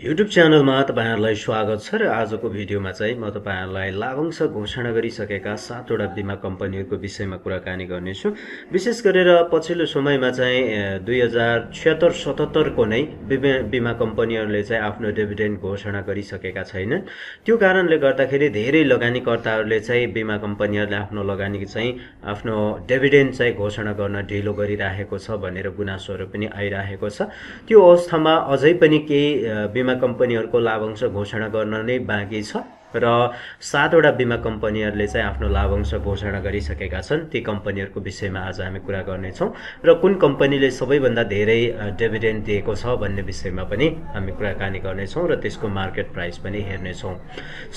YouTube च्यानलमा तपाईँहरूलाई स्वागत छ र आजको भिडियोमा चाहिँ म तपाईँहरूलाई लाभांश घोषणा गरिसकेका सातवटा बिमा कम्पनीहरूको विषयमा कुराकानी गर्नेछु। विशेष गरेर पछिल्लो समयमा चाहिँ दुई हजार छिहत्तर सतहत्तरको नै बिमा बिमा कम्पनीहरूले चाहिँ आफ्नो डिभिडेन्ड घोषणा गरिसकेका छैनन्। त्यो कारणले गर्दाखेरि धेरै लगानीकर्ताहरूले चाहिँ बिमा कम्पनीहरूले आफ्नो लगानी चाहिँ आफ्नो डिभिडेन्ड चाहिँ घोषणा गर्न ढिलो गरिरहेको छ भनेर गुनासोहरू पनि आइरहेको छ। त्यो अवस्थामा अझै पनि केही बिमा कम्पनीहरूको लाभांश घोषणा गर्न नै बाँकी छ। र सातवटा बिमा कम्पनीहरूले चाहिँ आफ्नो लाभांश घोषणा गरिसकेका छन्। ती कम्पनीहरूको विषयमा आज हामी कुरा गर्नेछौँ र कुन कम्पनीले सबैभन्दा धेरै डिभिडेन्ड दिएको छ भन्ने विषयमा पनि हामी कुराकानी गर्नेछौँ र त्यसको मार्केट प्राइस पनि हेर्नेछौँ।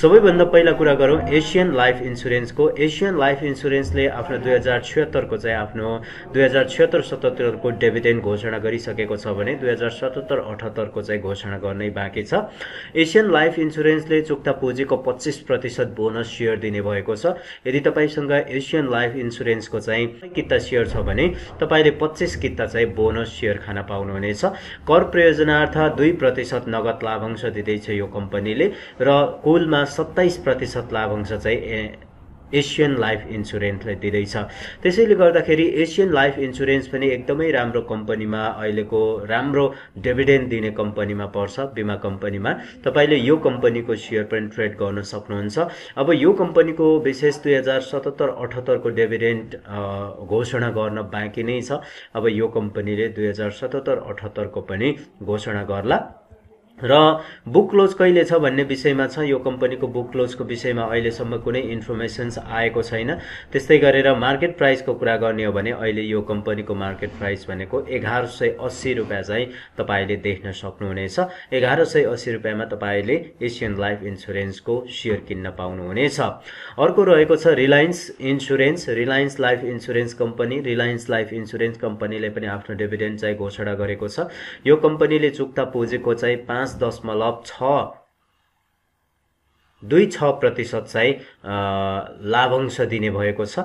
सबैभन्दा पहिला कुरा गरौँ एसियन लाइफ इन्सुरेन्सको एसियन लाइफ इन्सुरेन्सले आफ्नो दुई हजार छिहत्तरको चाहिँ आफ्नो दुई हजार छिहत्तर सतहत्तरको डिभिडेन्ड घोषणा गरिसकेको छ भने दुई हजार सतहत्तर अठहत्तरको चाहिँ घोषणा गर्नै बाँकी छ। एसियन लाइफ इन्सुरेन्सले चुक्ता पुँजीको पच्चिस प्रतिशत बोनस सेयर दिने भएको छ। यदि तपाईँसँग एसियन लाइफ इन्सुरेन्सको चाहिँ किता सेयर छ भने तपाईँले पच्चिस किता चाहिँ बोनस सेयर खान पाउनुहुनेछ। कर प्रयोजनार्थ दुई प्रतिशत नगद लाभांश दिँदैछ यो कम्पनीले र कुलमा सत्ताइस प्रतिशत लाभांश चाहिँ एसियन लाइफ इन्सुरेन्सले दिँदैछ। त्यसैले गर्दाखेरि एसियन लाइफ इन्सुरेन्स पनि एकदमै राम्रो कम्पनीमा अहिलेको राम्रो डिभिडेन्ड दिने कम्पनीमा पर्छ बिमा कम्पनीमा। तपाईँले यो कम्पनीको सेयर पनि ट्रेड गर्न सक्नुहुन्छ। अब यो कम्पनीको विशेष दुई हजार सतहत्तर अठहत्तरको डिभिडेन्ड घोषणा गर्न बाँकी नै छ। अब यो कम्पनीले दुई हजार सतहत्तर अठहत्तरको पनि घोषणा गर्ला। र बुक क्लोज कहिले छ भन्ने विषयमा छ यो कम्पनीको बुक क्लोजको विषयमा अहिलेसम्म कुनै इन्फर्मेसन्स आएको छैन। त्यस्तै गरेर मार्केट प्राइसको कुरा गर्ने हो भने अहिले यो कम्पनीको मार्केट प्राइस भनेको एघार सय अस्सी रुपियाँ चाहिँ तपाईँले देख्न सक्नुहुनेछ। एघार सय अस्सी रुपियाँमा तपाईँले एसियन लाइफ इन्सुरेन्सको सेयर किन्न पाउनुहुनेछ। अर्को रहेको छ Reliance insurance Reliance life insurance company Reliance life insurance कम्पनीले पनि आफ्नो डिभिडेन्ड चाहिँ घोषणा गरेको छ। यो कम्पनीले चुक्ता पुँजीको चाहिँ पाँच दशमलव छ। दुई छ प्रतिशत चाहिँ लाभांश दिने भएको छ।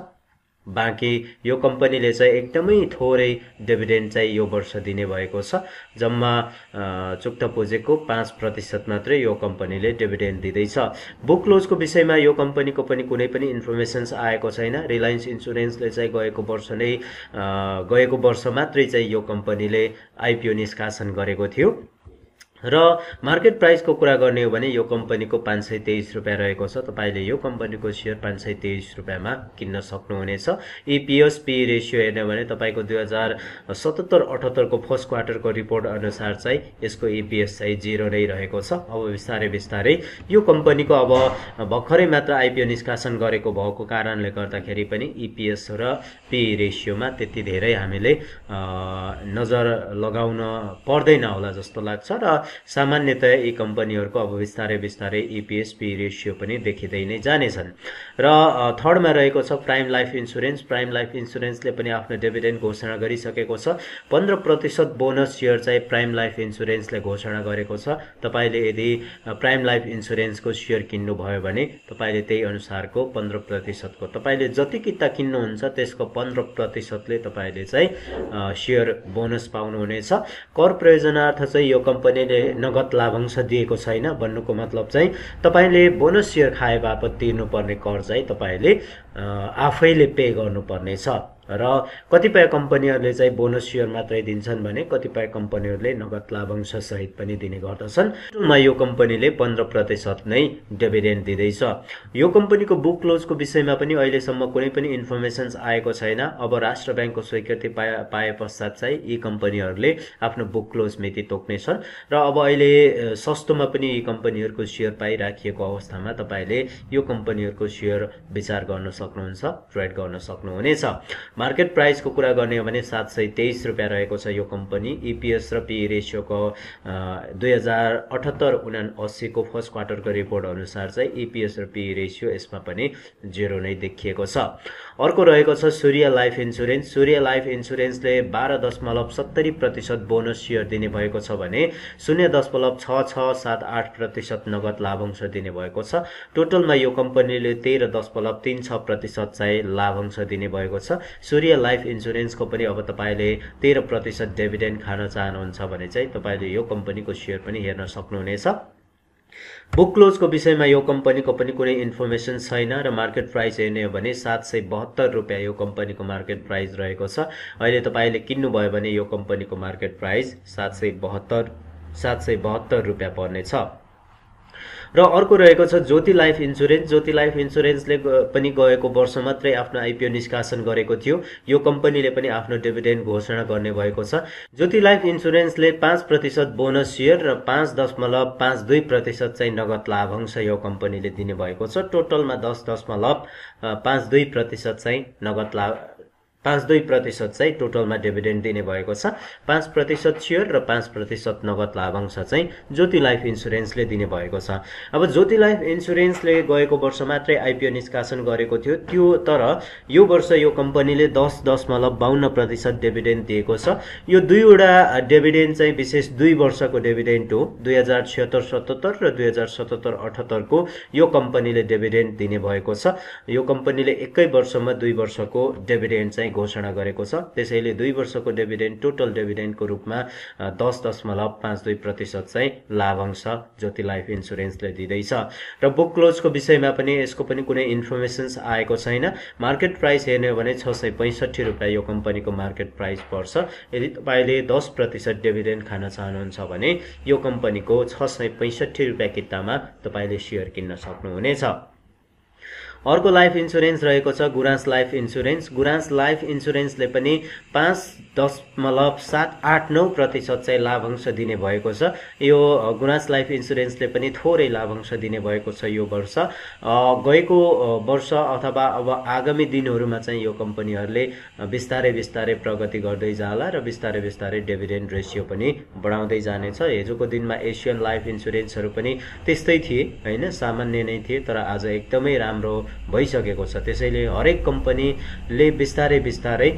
बाँकी यो कम्पनीले चाहिँ एकदमै थोरै डिभिडेन्ड चाहिँ यो वर्ष दिने भएको छ जम्मा चुक्त पुँजीको पाँच प्रतिशत मात्रै यो कम्पनीले डिभिडेन्ड दिँदैछ। बुक क्लोजको विषयमा यो कम्पनीको पनि कुनै पनि इन्फर्मेसन्स आएको छैन। रिलायन्स इन्सुरेन्सले चाहिँ गएको वर्ष नै गएको वर्ष मात्रै चाहिँ यो कम्पनीले आइपिओ निष्कासन गरेको थियो। र मार्केट प्राइसको कुरा गर्ने हो भने यो कम्पनीको पाँच सय तेइस रुपियाँ रहेको छ। तपाईँले यो कम्पनीको सेयर पाँच सय तेइस रुपियाँमा किन्न सक्नुहुनेछ। इपिएस पी रेसियो हेर्ने भने तपाईँको दुई हजार सतहत्तर अठहत्तरको फर्स्ट क्वार्टरको रिपोर्ट अनुसार चाहिँ यसको इपिएस चाहिँ जिरो नै रहेको छ। अब बिस्तारै बिस्तारै यो कम्पनीको अब भर्खरै मात्र आइपिओ निष्कासन गरेको भएको कारणले गर्दाखेरि पनि इपिएस र पी रेसियोमा त्यति धेरै हामीले नजर लगाउन पर्दैन होला जस्तो लाग्छ र सामान्यतया यी कम्पनीहरूको अब बिस्तारै बिस्तारै इपिएस पी रेसियो पनि देखिँदै नै जानेछन्। र थर्डमा रहेको छ prime life insurance prime life इन्सुरेन्सले पनि आफ्नो डिभिडेन्ड घोषणा गरिसकेको छ। पन्ध्र प्रतिशत बोनस सेयर चाहिँ प्राइम लाइफ इन्सुरेन्सले घोषणा गरेको छ। तपाईँले यदि प्राइम लाइफ इन्सुरेन्सको सेयर किन्नुभयो भने तपाईँले त्यही अनुसारको पन्ध्र प्रतिशतको तपाईँले जति किता किन्नुहुन्छ त्यसको पन्ध्र प्रतिशतले तपाईँले चाहिँ सेयर बोनस पाउनुहुनेछ। कर प्रयोजनार्थ चाहिँ यो कम्पनीले नगद लाभांश दिएको छैन भन्नुको मतलब चाहिँ तपाईँले बोनस सेयर खाए बापत तिर्नुपर्ने कर चाहिँ तपाईँले आफैले पे गर्नुपर्नेछ। र कतिपय कम्पनीहरूले चाहिँ बोनस सेयर मात्रै दिन्छन् भने कतिपय कम्पनीहरूले नगद लाभांश सहित पनि दिने गर्दछन्। मा यो कम्पनीले पन्ध्र प्रतिशत नै डिभिडेन्ड दिँदैछ। यो कम्पनीको बुक क्लोजको विषयमा पनि अहिलेसम्म कुनै पनि इन्फर्मेसन्स आएको छैन। अब राष्ट्र ब्याङ्कको स्वीकृति पाए पाए पश्चात चाहिँ यी कम्पनीहरूले आफ्नो बुक क्लोज मिति तोक्नेछन्। र अब अहिले सस्तोमा पनि यी कम्पनीहरूको सेयर पाइराखिएको अवस्थामा तपाईँले यो कम्पनीहरूको सेयर विचार गर्न सक्नुहुन्छ ट्रेड गर्न सक्नुहुनेछ। मार्केट प्राइसको कुरा गर्ने हो भने सात सय तेइस रुपियाँ रहेको छ यो कम्पनी। इपिएस र पी रेसियोको दुई हजार अठहत्तर उना अस्सीको फर्स्ट क्वार्टरको रिपोर्ट अनुसार चाहिँ इपिएस र पी रेसियो यसमा पनि जेरो नै देखिएको छ। अर्को रहेको छ Surya life insurance. Surya life इन्सुरेन्सले बाह्र दशमलव सत्तरी प्रतिशत बोनस सेयर दिने भएको छ भने शून्य दशमलव छ छ सात आठ प्रतिशत नगद लाभांश दिने भएको छ। टोटलमा यो कम्पनीले तेह्र दशमलव तिन छ प्रतिशत चाहिँ लाभांश दिने भएको छ। सूर्य लाइफ इन्सुरेन्सको पनि अब तपाईँले तेह्र प्रतिशत डेभिडेन्ड खान चाहनुहुन्छ भने चाहिँ तपाईँले यो कम्पनीको सेयर पनि हेर्न सक्नुहुनेछ। बुक क्लोजको विषयमा यो कम्पनीको पनि कुनै इन्फर्मेसन छैन र मार्केट प्राइस हेर्ने हो भने सात सय बहत्तर रुपियाँ यो कम्पनीको मार्केट प्राइस रहेको छ। अहिले तपाईँले किन्नुभयो भने यो कम्पनीको मार्केट प्राइस सात सय बहत्तर सात सय बहत्तर रुपियाँ पर्नेछ। र अर्को रहेको छ Jyoti life insurance. Jyoti life इन्सुरेन्सले पनि गएको वर्ष मात्रै आफ्नो आइपिओ निष्कासन गरेको थियो। यो कम्पनीले पनि आफ्नो डिभिडेन्ड घोषणा गर्ने भएको छ। ज्योति लाइफ इन्सुरेन्सले पाँच प्रतिशत बोनस सेयर र पाँच दशमलव पाँच दुई प्रतिशत चाहिँ नगद लाभांश यो कम्पनीले दिने भएको छ। टोटलमा दस दशमलव पाँच दुई प्रतिशत चाहिँ नगद लाभ पाँच दुई प्रतिशत चाहिँ टोटलमा डिभिडेन्ड दिने भएको छ। पाँच प्रतिशत सेयर र पाँच प्रतिशत नगद लाभांश चाहिँ ज्योति लाइफ इन्सुरेन्सले दिने भएको छ। अब ज्योति लाइफ इन्सुरेन्सले गएको वर्ष मात्रै आइपिओ निष्कासन गरेको थियो। त्यो तर यो वर्ष यो कम्पनीले दस दशमलव बाहन्न प्रतिशत डिभिडेन्ड दिएको छ। यो दुईवटा डिभिडेन्ड चाहिँ विशेष दुई वर्षको डिभिडेन्ड हो। दुई हजार छिहत्तर सतहत्तर र दुई हजार सतहत्तर अठहत्तरको यो कम्पनीले डिभिडेन्ड दिने भएको छ। यो कम्पनीले एकै वर्षमा दुई वर्षको डिभिडेन्ड चाहिँ घोषणा गरेको छ। त्यसैले दुई वर्षको डेभिडेन्ड टोटल डेभिडेन्डको रूपमा दस दशमलव पाँच दुई प्रतिशत चाहिँ लाभांश ज्योति लाइफ इन्सुरेन्सले दिँदैछ। र बुक क्लोजको विषयमा पनि यसको पनि कुनै इन्फर्मेसन्स आएको छैन। मार्केट प्राइस हेर्ने हो भने छ सय पैँसठी रुपियाँ यो कम्पनीको मार्केट प्राइस पर्छ। यदि तपाईँले दस प्रतिशत डेभिडेन्ड खान चाहनुहुन्छ भने यो कम्पनीको छ सय पैँसठी रुपियाँ कितामा तपाईँले सेयर किन्न सक्नुहुनेछ। अर्को लाइफ इन्सुरेन्स रहेको छ Gurans life insurance. Gurans life इन्सुरेन्सले पनि पाँच दशमलव सात आठ नौ प्रतिशत चाहिँ लाभांश दिने भएको छ। यो गुराँस लाइफ इन्सुरेन्सले पनि थोरै लाभांश दिने भएको छ यो वर्ष। गएको वर्ष अथवा अब आगामी दिनहरूमा चाहिँ यो कम्पनीहरूले बिस्तारै बिस्तारै प्रगति गर्दै जाला र बिस्तारै बिस्तारै डेभिडेन्ड रेसियो पनि बढाउँदै जानेछ। हिजोको दिनमा एसियन लाइफ इन्सुरेन्सहरू पनि त्यस्तै थिए होइन? सामान्य नै थिए तर आज एकदमै राम्रो भइसकेको छ। त्यसैले हरेक कम्पनीले बिस्तारै बिस्तारै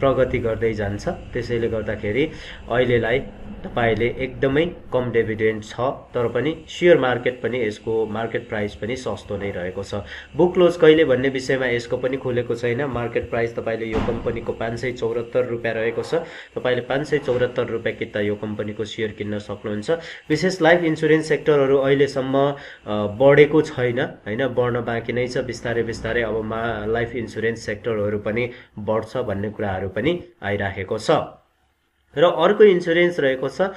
प्रगति गर्दै जान्छ। त्यसैले गर्दाखेरि अहिलेलाई तपाईँले एकदमै कम डेभिडेन्ट छ तर पनि सेयर मार्केट पनि यसको मार्केट प्राइस पनि सस्तो नै रहेको छ। बुक क्लोज कहिले भन्ने विषयमा यसको पनि खुलेको छैन। मार्केट प्राइस तपाईँले यो कम्पनीको पाँच सय चौरात्तर रुपियाँ रहेको छ। तपाईँले पाँच सय चौरात्तर रुपियाँ किता यो कम्पनीको सेयर किन्न सक्नुहुन्छ। विशेष लाइफ इन्सुरेन्स सेक्टरहरू अहिलेसम्म बढेको छैन होइन? बढ्न बाँकी नै छ बिस्तारै बिस्तारै अब मा लाइफ इन्सुरेन्स सेक्टरहरू पनि बढ्छ भन्ने कुराहरू पनि आइराखेको छ। र अर्को इन्सुरेन्स रहेको छ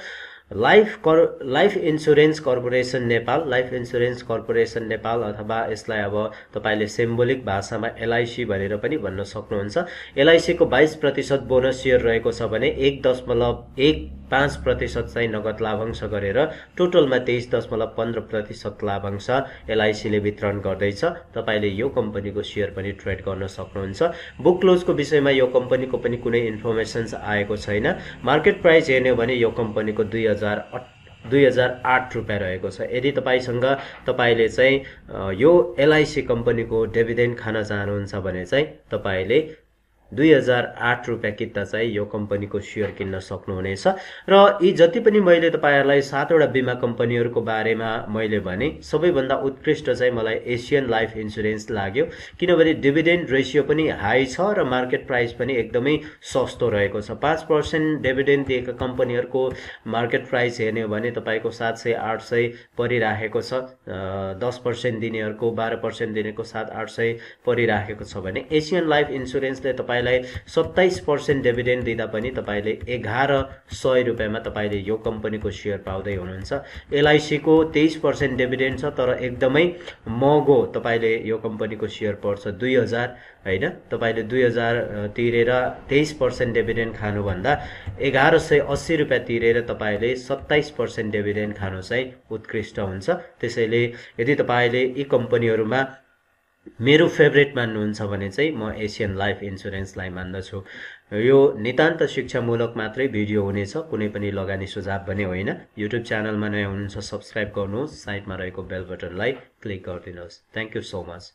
लाइफ कर life insurance corporation Nepal. Life insurance corporation Nepal अथवा यसलाई अब तपाईँले सिम्बोलिक भाषामा एलआइसी भनेर पनि भन्न सक्नुहुन्छ। एलआइसीको बाइस प्रतिशत बोनस सेयर रहेको छ भने एक दशमलव एक पाँच प्रतिशत चाहिँ नगद लाभांश गरेर टोटलमा तेइस दशमलव पन्ध्र प्रतिशत लाभांश एलआइसीले वितरण गर्दैछ। तपाईँले यो कम्पनीको सेयर पनि ट्रेड गर्न सक्नुहुन्छ। बुक क्लोजको विषयमा यो कम्पनीको पनि कुनै इन्फर्मेसन्स आएको छैन। मार्केट प्राइस हेर्ने हो भने यो कम्पनीको दुई हजार दुई हजार आठ रुपियाँ रहेको छ। यदि तपाईँसँग तपाईँले चाहिँ यो एलआइसी कम्पनीको डेभिडेन्ड खान चाहनुहुन्छ भने चाहिँ तपाईँले दुई हजार आठ रुपियाँ किता चाहिँ यो कम्पनीको सेयर किन्न सक्नुहुनेछ। र यी जति पनि मैले तपाईँहरूलाई सातवटा बिमा कम्पनीहरूको बारेमा मैले भने सबैभन्दा उत्कृष्ट चाहिँ मलाई एसियन लाइफ इन्सुरेन्स लाग्यो। किनभने डिभिडेन्ड रेसियो पनि हाई छ र मार्केट प्राइस पनि एकदमै सस्तो रहेको छ। पाँच पर्सेन्ट डिभिडेन्ड दिएका कम्पनीहरूको मार्केट प्राइस हेर्ने हो भने तपाईँको सात सय आठ सय परिराखेको छ। दस पर्सेन्ट दिनेहरूको बाह्र पर्सेन्ट दिनेको सात आठ सय परिराखेको छ भने एसियन लाइफ इन्सुरेन्सले तपाईँ तपाईँलाई सत्ताइस पर्सेन्ट डिभिडेन्ड दिँदा पनि तपाईँले एघार सय रुपियाँमा तपाईँले यो कम्पनीको सेयर पाउँदै हुनुहुन्छ। एलआइसीको तेइस पर्सेन्ट डिभिडेन्ड छ तर एकदमै महँगो तपाईँले यो कम्पनीको सेयर पर्छ दुई हजार होइन? तपाईँले दुई हजार तिरेर तेइस पर्सेन्ट डिभिडेन्ड खानुभन्दा एघार सय अस्सी रुपियाँ तिरेर तपाईँले सत्ताइस पर्सेन्ट डिभिडेन्ड खानु चाहिँ उत्कृष्ट हुन्छ। त्यसैले यदि तपाईँले यी कम्पनीहरूमा मेरो फेभरेट मान्नुहुन्छ भने चाहिँ म एसियन लाइफ इन्सुरेन्सलाई मान्दछु। यो नितान्त शिक्षामूलक मात्रै भिडियो हुनेछ कुनै पनि लगानी सुझाव भने होइन। युट्युब च्यानलमा नयाँ हुनुहुन्छ सब्सक्राइब गर्नुहोस्। साइडमा रहेको बेल बटनलाई क्लिक गरिदिनुहोस्। Thank you so much